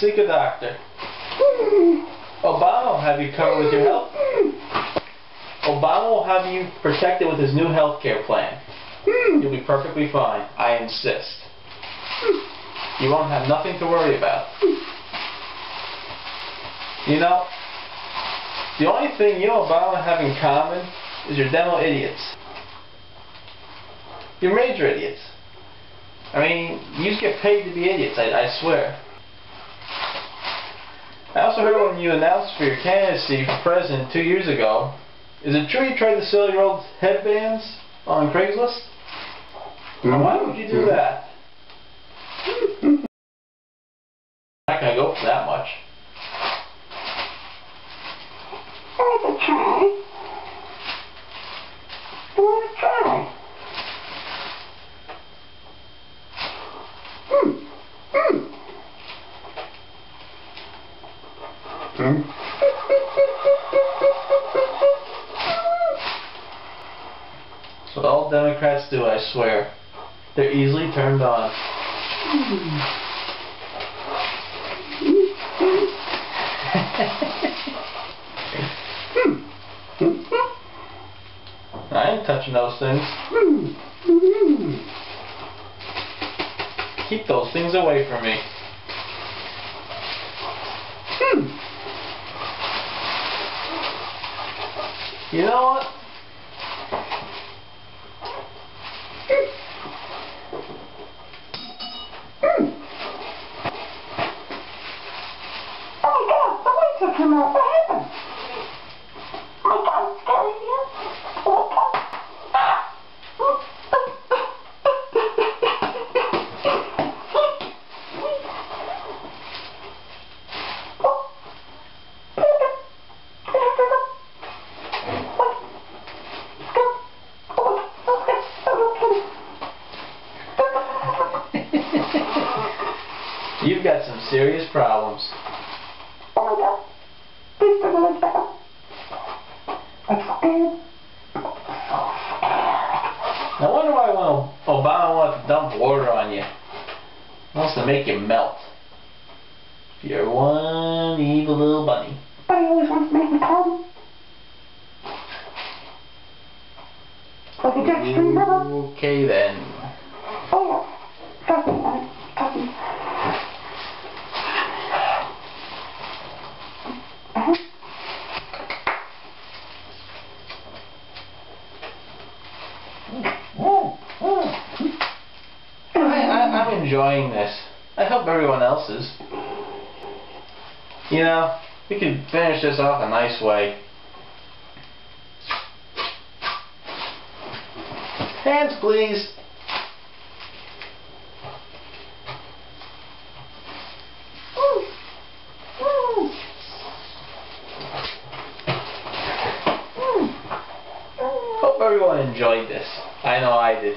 seek a doctor. Obama will have you covered with your health. Obama will have you protected with his new health care plan. You'll be perfectly fine. I insist. You won't have nothing to worry about. You know, the only thing you and Obama have in common is you're dental idiots. You're major idiots. I mean, you get paid to be idiots, I, I swear. I also heard when you announced for your candidacy for president two years ago, is it true you tried to sell your old headbands on Craigslist? Mm-hmm. Why would you do that? not gonna go for that much. Worth a try. Worth a try. Hmm. Hmm. Hmm. That's what all Democrats do, I swear. They're easily turned on. I ain't touching those things. Keep those things away from me. You know what? Oh my god, the lights have come out. What happened? Oh my god, it's scary here. Oh my god. Ah. You've got some serious problems. Oh my god. Please turn the lights back on. I'm scared. No wonder why Obama wants to dump water on you. He wants to make you melt. If You're one evil little bunny. But he always wants to make me come. Like a stream. Okay then. Oh yeah. Trust me, man. Trust me. Uh-huh. I, I, I'm enjoying this. I hope everyone else is. You know, we could finish this off a nice way. Hands, please. Hope everyone enjoyed this. I know I did.